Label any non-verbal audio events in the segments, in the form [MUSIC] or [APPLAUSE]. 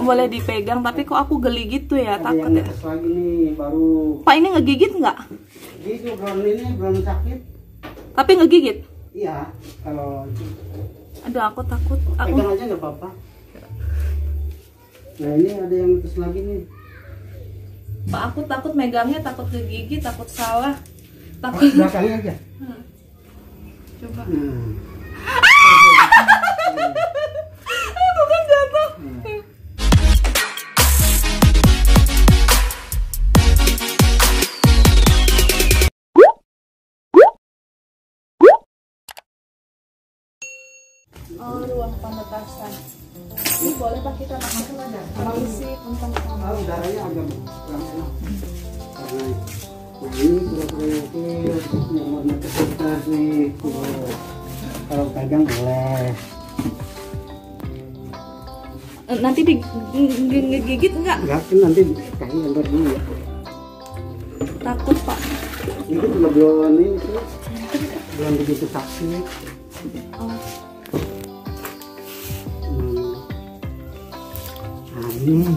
boleh dipegang tapi kok aku geli gitu ya Ada takut ya lagi nih baru pak ini ngegigit nggak gitu belum ini belum sakit. tapi ngegigit Iya, kalau aduh aku takut aku pegang aja nggak apa-apa. Nah ini ada yang netes lagi nih. pak aku takut megangnya takut ngegigit takut salah Oh, takut belakangnya aja. coba Nah. Oh, ruang pembatasan. Ini boleh pak kita masuk isi tentang Ah, udaranya agak kurang enak. Karena nah ini pura-pura itu yang warna kesetas nih. Kalau pegang boleh. Eh, nanti digigit enggak? Enggak kan nanti kaki gambar dulu ya. Takut pak. Ini juga belum ini sih. Belum begitu sakit. Oh. Ini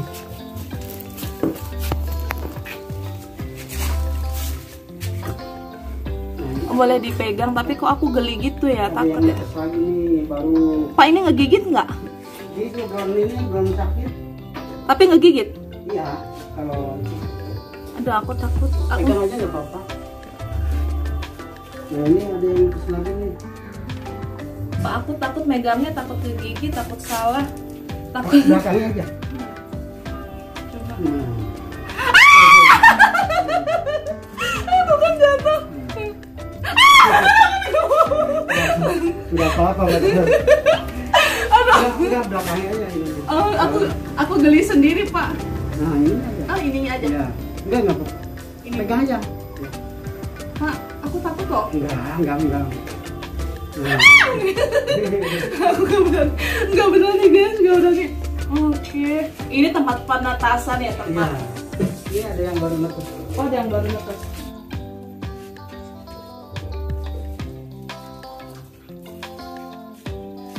Boleh dipegang tapi kok aku geli gitu ya yang takut ya. lagi baru Pak ini ngegigit nggak? gitu belum ini belum sakit. Tapi ngegigit. Iya, kalau Aduh aku takut. Aku pegang aja nggak apa-apa. Nah ini ada yang lagi nih. Pak aku takut megangnya takut ngegigit takut salah. Oh, Takut. belakangnya aja. Coba. Nah. [LAUGHS] Aku kan jatuh. Tidak apa-apa, betul. Enggak, enggak, belakangnya aja ini. Oh, aku aku geli sendiri pak. Nah ini aja. Oh ininya aja. Iya. Enggak, enggak apa-apa. Ini. Pegang aja. Pak aku takut kok. Enggak, enggak, enggak. Aku nggak berani nggak berani guys nggak berani. Oke. Ini tempat penatasan ya Iya. tempat. Ini ada yang baru netes. Oh ada yang baru netes.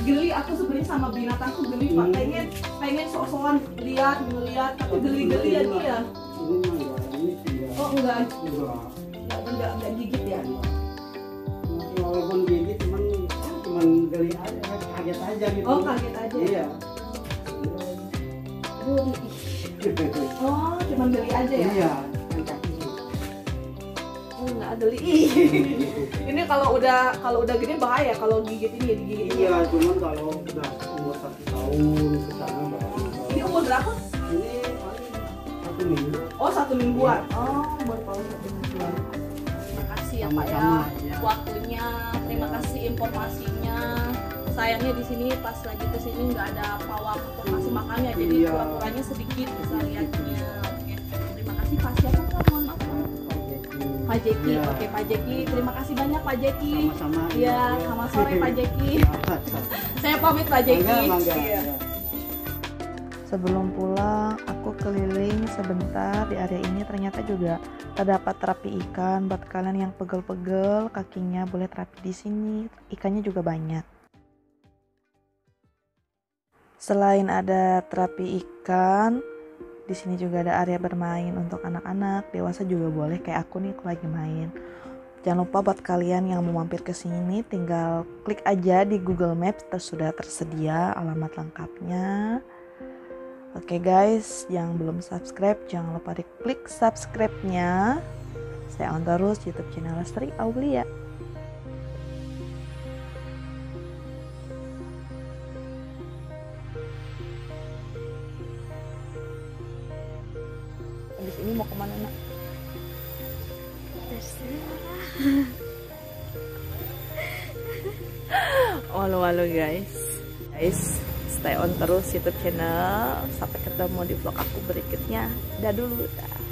Geli aku sebenarnya sama binatangku geli pak. Hmm. Pengen pengen sok-sokan lihat ngeliat tapi geli-geli ya dia. Ini enggak. Oh enggak Enggak. enggak enggak, enggak gigit ya. Masih walaupun gigit cuman cuman geli aja, kaget aja gitu. Oh kaget aja. Iya. Aduh. [LAUGHS] Oh cuman geli aja ya. Iya, kan. Oh, geli. Ih. [LAUGHS] ini kalau udah kalau udah gede bahaya kalau gigit ini ya digigit ini. Iya, cuman kalau udah umur satu tahun ke sana baru. Ini umur berapa? Ini paling satu minggu. Oh satu mingguan. Oh baru tahu satu mingguan. Kasih ya Pak ya ya. waktunya. Terima kasih informasinya. Sayangnya di sini pas lagi ke sini nggak ada pawang untuk kasih makannya, jadi Iya. kurang-kurangnya sedikit bisa lihatnya. Oke. Terima kasih Pak siapa Pak? Mohon maaf. Pak Jeki. Iya. Oke Pak Jeki. Terima kasih banyak Pak Jeki. Sama-sama. Iya, selamat sore Pak Jeki. Mangga, [LAUGHS] Saya pamit Pak Jeki. mangga. Iya. Ya. Sebelum pulang, aku keliling sebentar di area ini ternyata juga terdapat terapi ikan buat kalian yang pegel-pegel, kakinya boleh terapi di sini. Ikannya juga banyak. Selain ada terapi ikan, di sini juga ada area bermain untuk anak-anak, dewasa juga boleh kayak aku nih aku lagi main. Jangan lupa buat kalian yang mau mampir ke sini tinggal klik aja di Google Maps sudah tersedia alamat lengkapnya. Oke guys, yang belum subscribe jangan lupa diklik subscribe-nya. Saya on terus YouTube channel Lestari Aulia. Habis ini mau ke mana nak? Walu [LAUGHS] walu guys. Guys, stay on terus YouTube channel. Sampai ketemu di vlog aku berikutnya. Dah dulu. Dah.